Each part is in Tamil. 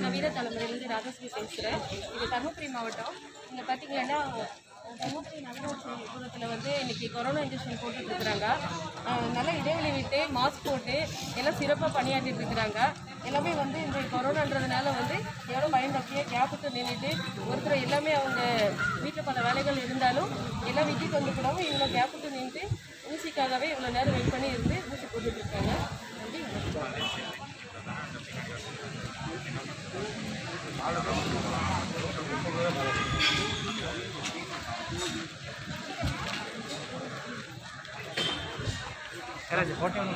நான் வீர தலைமுறையிலேருந்து ராஜஸ்ரீ பேசுகிறேன் இது தருமபுரி மாவட்டம். இங்கே பார்த்தீங்கன்னா தருமபுரி நகரத்தில் வந்து இன்றைக்கி கொரோனா இன்ஜெக்ஷன் போட்டுட்டு இருக்கிறாங்க. நல்ல இடைவெளி விட்டு மாஸ்க் போட்டு எல்லாம் சிறப்பாக பணியாற்றிட்டு இருக்கிறாங்க. எல்லாமே வந்து இந்த கொரோனான்றதுனால வந்து எவ்வளோ பயந்தப்படியே கேப்புக்கு நின்றுட்டு ஒருத்தர் எல்லாமே அவங்க வீட்டில் பல வேலைகள் இருந்தாலும் எல்லாம் வீட்டுக்கு வந்து கூட இவ்வளோ கேப்புக்கு நின்று ஊசிக்காகவே இவ்வளோ நேரம் வெயிட் பண்ணி இருந்து ஊசி போட்டுட்டு இருக்காங்க நன்றி வணக்கம் ಯಾರಾಜ್ ಫೋಟೋ ಒಂದು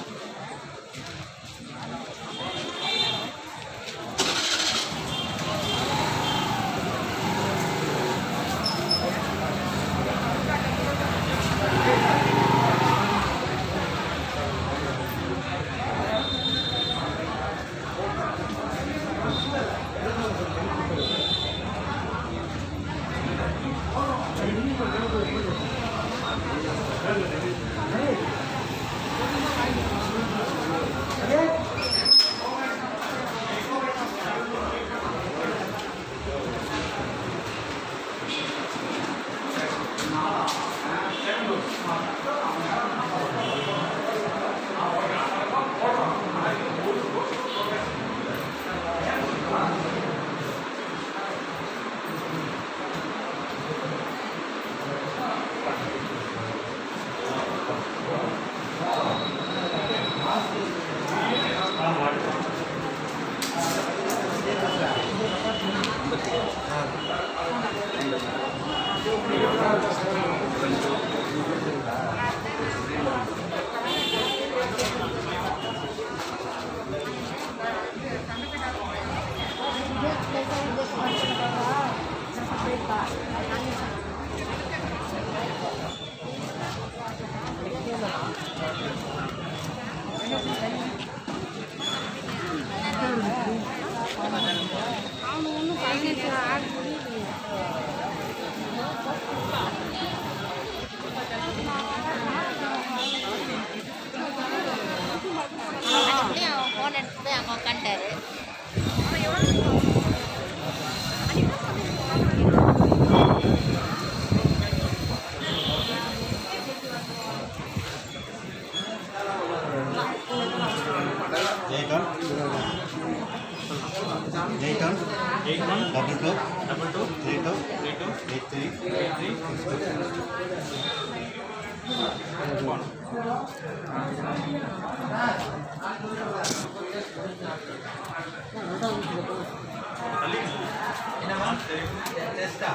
Thank you. Eight ton. Eight ton. Eight ton. Double two. Double two. Three two. Three two. Eight three. Eight three. Six two. Testa.